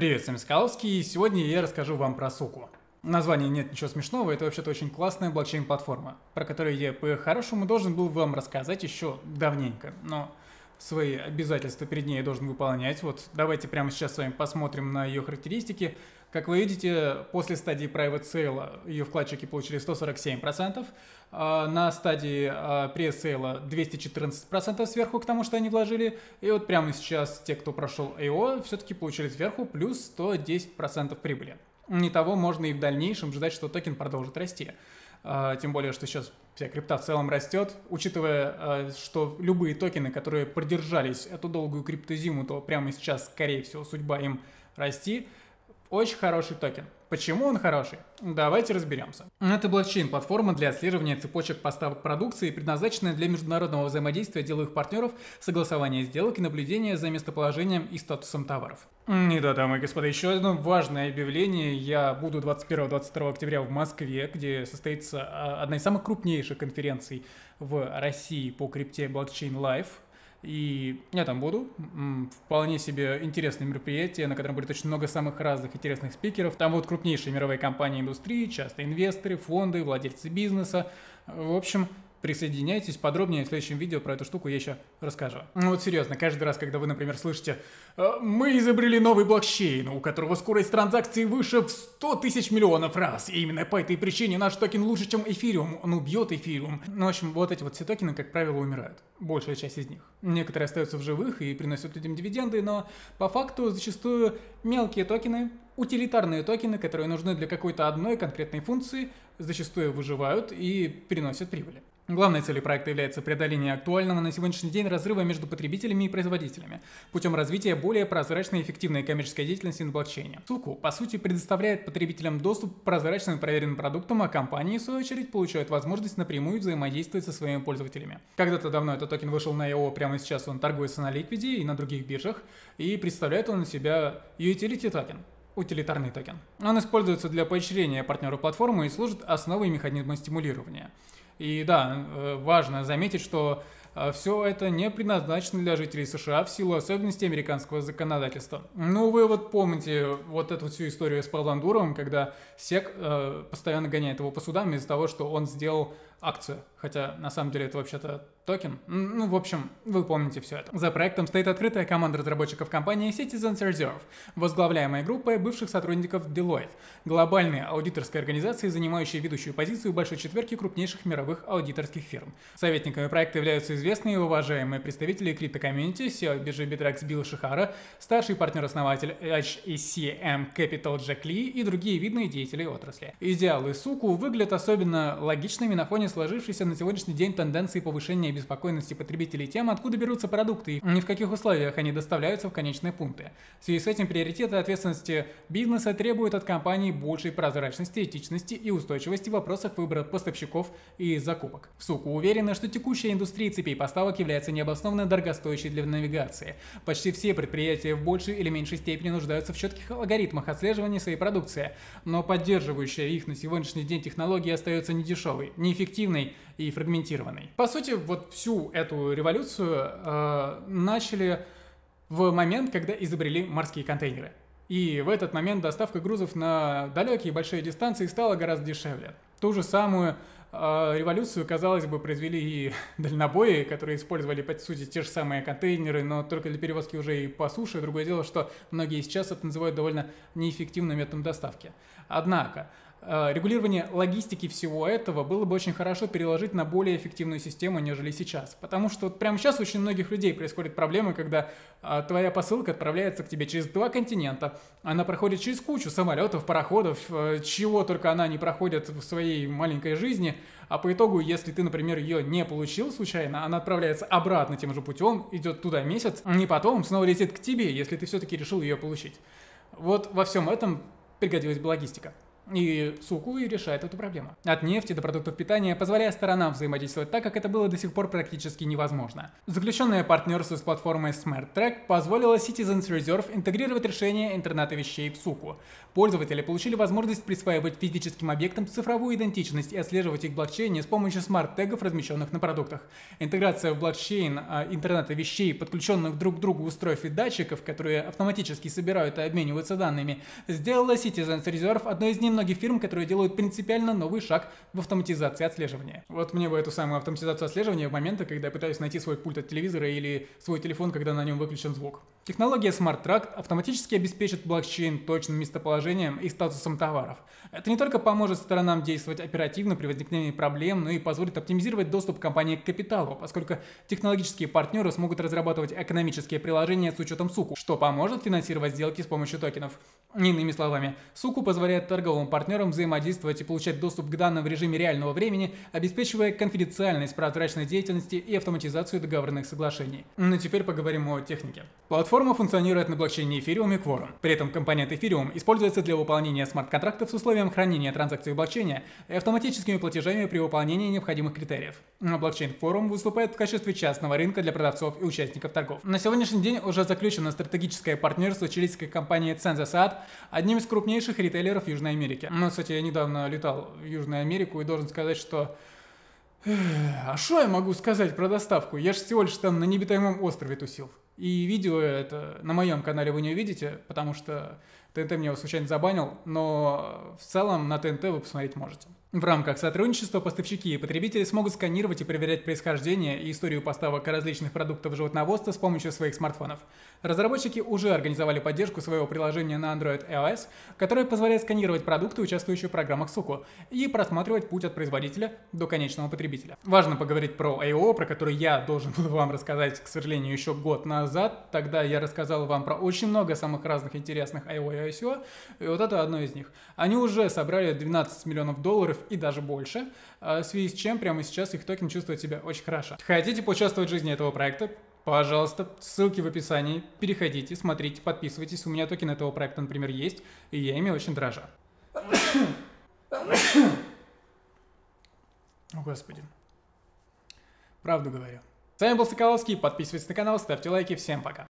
Привет, всем Скаловский, и сегодня я расскажу вам про Суку. Название нет ничего смешного, это вообще-то очень классная блокчейн-платформа, про которую я по-хорошему должен был вам рассказать еще давненько, но свои обязательства перед ней должен выполнять. Вот давайте прямо сейчас с вами посмотрим на ее характеристики. Как вы видите, после стадии Private Sale ее вкладчики получили 147%, а на стадии а, Pre-Sale 214% сверху к тому, что они вложили, и вот прямо сейчас те, кто прошел IO, все-таки получили сверху плюс 110% прибыли. Не того можно и в дальнейшем ждать, что токен продолжит расти. А, тем более, что сейчас вся крипта в целом растет, учитывая, что любые токены, которые продержались эту долгую криптозиму, то прямо сейчас, скорее всего, судьба им расти – очень хороший токен. Почему он хороший? Давайте разберемся. Это блокчейн-платформа для отслеживания цепочек поставок продукции, предназначенная для международного взаимодействия деловых партнеров, согласования сделок и наблюдения за местоположением и статусом товаров. И да, дамы и господа, еще одно важное объявление. Я буду 21-22 октября в Москве, где состоится а, одна из самых крупнейших конференций в России по крипте Blockchain Life. И я там буду. Вполне себе интересное мероприятие, на котором будет очень много самых разных интересных спикеров. Там будут крупнейшие мировые компании индустрии, часто инвесторы, фонды, владельцы бизнеса. В общем, Присоединяйтесь, подробнее в следующем видео про эту штуку я еще расскажу. Ну вот серьезно, каждый раз, когда вы, например, слышите «Э, «Мы изобрели новый блокчейн, у которого скорость транзакции выше в 100 тысяч миллионов раз, и именно по этой причине наш токен лучше, чем эфириум, он убьет эфириум». Ну, в общем, вот эти вот все токены, как правило, умирают. Большая часть из них. Некоторые остаются в живых и приносят людям дивиденды, но по факту зачастую мелкие токены, утилитарные токены, которые нужны для какой-то одной конкретной функции, зачастую выживают и приносят прибыли. Главной целью проекта является преодоление актуального на сегодняшний день разрыва между потребителями и производителями путем развития более прозрачной и эффективной коммерческой деятельности на блокчейне. Суку, по сути, предоставляет потребителям доступ к прозрачным и проверенным продуктам, а компании, в свою очередь, получают возможность напрямую взаимодействовать со своими пользователями. Когда-то давно этот токен вышел на IO, прямо сейчас он торгуется на Liquid и на других биржах, и представляет он из себя utility токен утилитарный токен. Он используется для поощрения партнеров платформы и служит основой механизма стимулирования. И да, э, важно заметить, что все это не предназначено для жителей США в силу особенностей американского законодательства. Ну, вы вот помните вот эту всю историю с Павлом когда SEC э, постоянно гоняет его по судам из-за того, что он сделал акцию. Хотя на самом деле это вообще-то токен. Ну, в общем, вы помните все это. За проектом стоит открытая команда разработчиков компании Citizens Reserve, возглавляемая группой бывших сотрудников Deloitte, глобальной аудиторской организации, занимающей ведущую позицию большой четверке крупнейших мировых аудиторских фирм. Советниками проекта являются известные и уважаемые представители криптокомьюнити, CEO биржи Bittrex Билл Шихара, старший партнер-основатель HECM Capital Джек Ли и другие видные деятели отрасли. Идеалы SUKU выглядят особенно логичными на фоне сложившейся на сегодняшний день тенденции повышения беспокойности потребителей тем, откуда берутся продукты и ни в каких условиях они доставляются в конечные пункты. В связи с этим приоритеты ответственности бизнеса требуют от компаний большей прозрачности, этичности и устойчивости в вопросах выбора поставщиков и закупок. В Суку уверены, что текущая индустрия цепей поставок является необоснованно дорогостоящей для навигации. Почти все предприятия в большей или меньшей степени нуждаются в четких алгоритмах отслеживания своей продукции, но поддерживающая их на сегодняшний день технология остается недешевой, неэффективной и фрагментированной. По сути, вот всю эту революцию э, начали в момент, когда изобрели морские контейнеры. И в этот момент доставка грузов на далекие большие дистанции стала гораздо дешевле. Ту же самую э, революцию, казалось бы, произвели и дальнобои, которые использовали, по сути, те же самые контейнеры, но только для перевозки уже и по суше. Другое дело, что многие сейчас это называют довольно неэффективным методом доставки. Однако, регулирование логистики всего этого было бы очень хорошо переложить на более эффективную систему, нежели сейчас. Потому что вот прямо сейчас у очень многих людей происходят проблемы, когда а, твоя посылка отправляется к тебе через два континента, она проходит через кучу самолетов, пароходов, а, чего только она не проходит в своей маленькой жизни, а по итогу, если ты, например, ее не получил случайно, она отправляется обратно тем же путем, идет туда месяц, и потом снова летит к тебе, если ты все-таки решил ее получить. Вот во всем этом пригодилась бы логистика. И Суку и решает эту проблему. От нефти до продуктов питания, позволяя сторонам взаимодействовать так, как это было до сих пор практически невозможно. Заключенное партнерство с платформой SmartTrack позволило Citizens Reserve интегрировать решение интернета вещей в Суку. Пользователи получили возможность присваивать физическим объектам цифровую идентичность и отслеживать их блокчейне с помощью смарт-тегов, размещенных на продуктах. Интеграция в блокчейн а, интернета вещей, подключенных друг к другу устройств и датчиков, которые автоматически собирают и обмениваются данными, сделала Citizens Reserve одной из немногих фирм, которые делают принципиально новый шаг в автоматизации отслеживания. Вот мне бы эту самую автоматизацию отслеживания в моменты, когда я пытаюсь найти свой пульт от телевизора или свой телефон, когда на нем выключен звук. Технология Smart Track автоматически обеспечит блокчейн точным местоположением и статусом товаров. Это не только поможет сторонам действовать оперативно при возникновении проблем, но и позволит оптимизировать доступ компании к капиталу, поскольку технологические партнеры смогут разрабатывать экономические приложения с учетом СУКУ, что поможет финансировать сделки с помощью токенов. Иными словами, СУКУ позволяет торговым партнерам взаимодействовать и получать доступ к данным в режиме реального времени, обеспечивая конфиденциальность прозрачность деятельности и автоматизацию договорных соглашений. Ну теперь поговорим о технике. Платформа функционирует на блокчейне Ethereum и Quorum. При этом компонент Ethereum используется для выполнения смарт-контрактов с условием хранения транзакций в блокчейне и автоматическими платежами при выполнении необходимых критериев. Блокчейн Quorum выступает в качестве частного рынка для продавцов и участников торгов. На сегодняшний день уже заключено стратегическое партнерство чилийской компанией Cenzasat, одним из крупнейших ритейлеров Южной Америки. Ну, кстати, я недавно летал в Южную Америку и должен сказать, что а что я могу сказать про доставку? Я же всего лишь там на необитаемом острове тусил. И видео это на моем канале вы не увидите, потому что ТНТ меня его случайно забанил, но в целом на ТНТ вы посмотреть можете. В рамках сотрудничества поставщики и потребители смогут сканировать и проверять происхождение и историю поставок различных продуктов животноводства с помощью своих смартфонов. Разработчики уже организовали поддержку своего приложения на Android iOS, которое позволяет сканировать продукты, участвующие в программах Суку, и просматривать путь от производителя до конечного потребителя. Важно поговорить про I.O., про который я должен был вам рассказать, к сожалению, еще год назад. Тогда я рассказал вам про очень много самых разных интересных I.O. и ICO, и вот это одно из них. Они уже собрали 12 миллионов долларов и даже больше, а, в связи с чем прямо сейчас их токен чувствует себя очень хорошо. Хотите поучаствовать в жизни этого проекта? Пожалуйста, ссылки в описании. Переходите, смотрите, подписывайтесь. У меня токен этого проекта, например, есть, и я ими очень дрожу. О, Господи. Правду говорю. С вами был Соколовский. Подписывайтесь на канал, ставьте лайки. Всем пока.